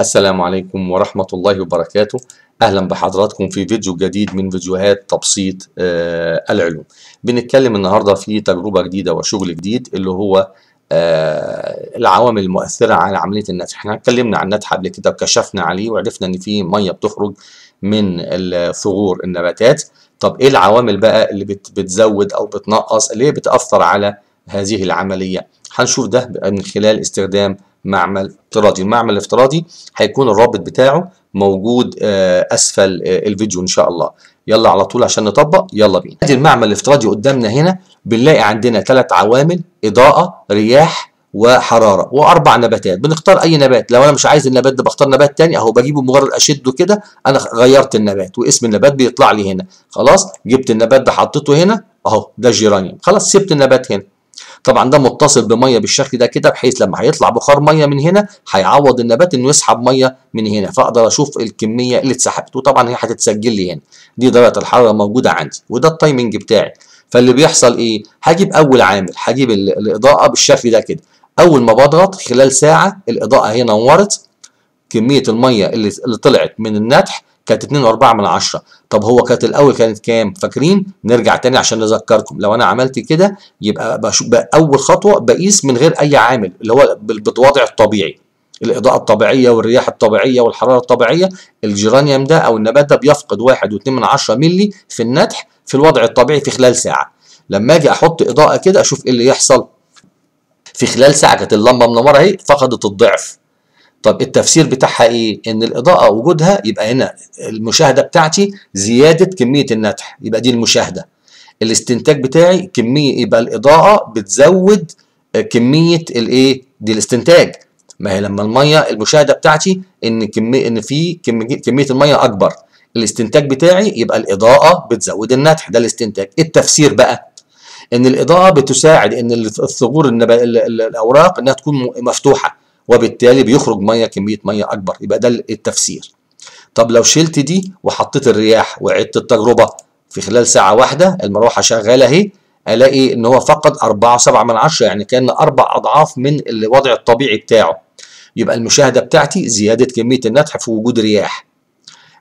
السلام عليكم ورحمة الله وبركاته. أهلا بحضراتكم في فيديو جديد من فيديوهات تبسيط آه العلوم. بنتكلم النهاردة في تجربة جديدة وشغل جديد اللي هو آه العوامل المؤثرة على عملية النتح. إحنا اتكلمنا عن النتح قبل كده وكشفنا عليه وعرفنا إن في مية بتخرج من ثغور النباتات. طب إيه العوامل بقى اللي بت بتزود أو بتنقص اللي هي بتأثر على هذه العملية؟ هنشوف ده من خلال استخدام معمل افتراضي. المعمل الافتراضي هيكون الرابط بتاعه موجود أسفل الفيديو إن شاء الله. يلا على طول عشان نطبق. يلا بينا. ادي المعمل الافتراضي قدامنا هنا بنلاقي عندنا ثلاث عوامل إضاءة رياح وحرارة وأربع نباتات. بنختار أي نبات. لو أنا مش عايز النبات ده بختار نبات تاني. أهو بجيبه مجرد أشده كده أنا غيرت النبات واسم النبات بيطلع لي هنا. خلاص جبت النبات ده حطيته هنا. أهو ده جيرانيوم. خلاص سبت النبات هنا. طبعا ده متصل بمية بالشكل ده كده بحيث لما هيطلع بخار مية من هنا هيعوض النبات إنه يسحب مية من هنا. فأقدر أشوف الكمية اللي اتسحبت وطبعا هي هتتسجل لي هنا. دي درجة الحرارة موجوده عندي وده التايمنج بتاعي. فاللي بيحصل إيه؟ هجيب أول عامل هجيب الإضاءة بالشكل ده كده. أول ما بضغط خلال ساعة الإضاءة هي نورت كمية المية اللي طلعت من النتح كانت 2.4 من عشرة. طب هو كانت الأول كانت كام؟ فاكرين؟ نرجع تاني عشان نذكركم. لو أنا عملت كده يبقى بشوف أول خطوة بقيس من غير أي عامل اللي هو بالوضع الطبيعي. الإضاءة الطبيعية والرياح الطبيعية والحرارة الطبيعية. الجيرانيوم ده أو النبات ده بيفقد 1.2 من ملي في النتح في الوضع الطبيعي في خلال ساعة. لما أجي أحط إضاءة كده أشوف إيه اللي يحصل. في خلال ساعة كانت اللمبة منورة أهي فقدت الضعف. طب التفسير بتاعها إيه؟ إن الإضاءة وجودها يبقى هنا المشاهدة بتاعتي زيادة كمية النتح يبقى دي المشاهدة. الاستنتاج بتاعي كمية يبقى الإضاءة بتزود كمية الإيه؟ دي الاستنتاج. ما هي لما المية المشاهدة بتاعتي إن كميه إن في كمية المية أكبر. الاستنتاج بتاعي يبقى الإضاءة بتزود النتح ده الاستنتاج. التفسير بقى إن الإضاءة بتساعد إن الثغور الأوراق إنها تكون مفتوحة. وبالتالي بيخرج مية كمية مية أكبر. يبقى ده التفسير. طب لو شلت دي وحطيت الرياح وعدت التجربة في خلال ساعة واحدة المروحة شغالة أهي ألاقي إن هو فقد 4.7 من عشرة يعني كأن أربع أضعاف من الوضع الطبيعي بتاعه. يبقى المشاهدة بتاعتي زيادة كمية النتح في وجود رياح.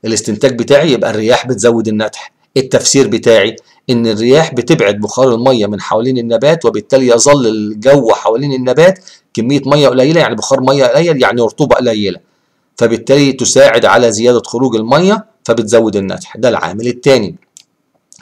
الاستنتاج بتاعي يبقى الرياح بتزود النتح. التفسير بتاعي إن الرياح بتبعد بخار المية من حوالين النبات وبالتالي يظل الجو حوالين النبات كمية مية قليلة يعني بخار مية قليل يعني رطوبة قليلة. فبالتالي تساعد على زيادة خروج المية فبتزود النتح ده العامل الثاني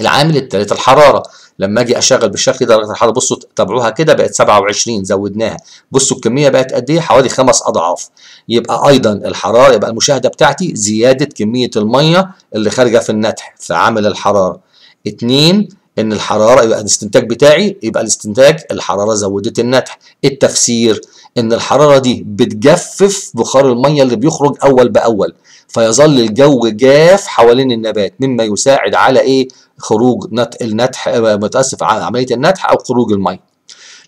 العامل الثالث الحرارة. لما أجي أشغل بالشكل ده درجة الحرارة بصوا تابعوها كده بقت 27 زودناها. بصوا الكمية بقت قد إيه؟ حوالي خمس أضعاف. يبقى أيضا الحرارة يبقى المشاهدة بتاعتي زيادة كمية المية اللي خارجة في النتح في عامل الحرارة. اتنين إن الحرارة يبقى الاستنتاج بتاعي يبقى الاستنتاج الحرارة زودت النتح التفسير إن الحرارة دي بتجفف بخار المية اللي بيخرج أول بأول فيظل الجو جاف حوالين النبات مما يساعد على إيه؟ خروج نت النتح متأسف على عملية النتح أو خروج المية.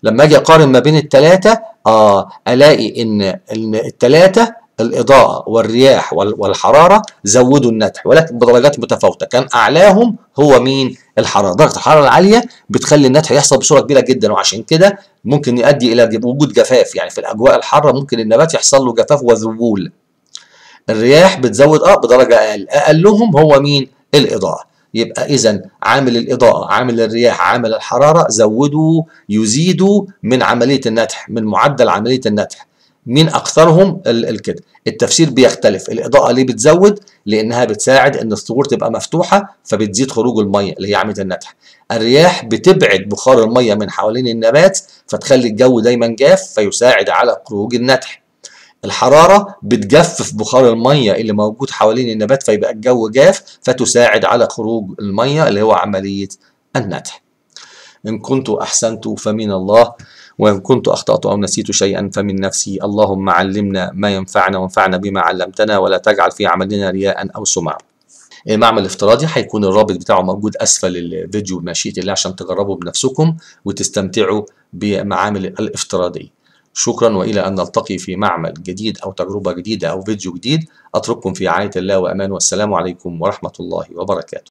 لما أجي أقارن ما بين الثلاثه آه ألاقي إن الثلاثه الإضاءة والرياح والحرارة زودوا النتح ولكن بدرجات متفاوتة. كان أعلاهم هو مين؟ الحرارة. درجة الحرارة العالية بتخلي النتح يحصل بصورة كبيرة جدا وعشان كده ممكن يؤدي إلى وجود جفاف. يعني في الأجواء الحارة ممكن النبات يحصل له جفاف وذبول. الرياح بتزود آه بدرجة أقل. أقلهم هو مين؟ الإضاءة. يبقى إذا عامل الإضاءة عامل الرياح عامل الحرارة زودوا يزيدوا من عملية النتح من معدل عملية النتح. مين أكثرهم الكده التفسير بيختلف. الإضاءة ليه بتزود؟ لأنها بتساعد إن الثغور تبقى مفتوحة فبتزيد خروج المية اللي هي عملية النتح. الرياح بتبعد بخار المية من حوالين النبات فتخلي الجو دايما جاف فيساعد على خروج النتح. الحرارة بتجفف بخار المية اللي موجود حوالين النبات فيبقى الجو جاف فتساعد على خروج المية اللي هو عملية النتح. إن كنت أحسنت فمن الله وإن كنت أخطأت أو نسيت شيئا فمن نفسي. اللهم علمنا ما ينفعنا وانفعنا بما علمتنا ولا تجعل في عملنا رياء أو سمعا. المعمل الافتراضي هيكون الرابط بتاعه موجود أسفل الفيديو بمشيئه الله عشان تجربوا بنفسكم وتستمتعوا بمعامل الافتراضيه شكرا وإلى أن نلتقي في معمل جديد أو تجربة جديدة أو فيديو جديد. أترككم في رعاية الله وأمان. والسلام عليكم ورحمة الله وبركاته.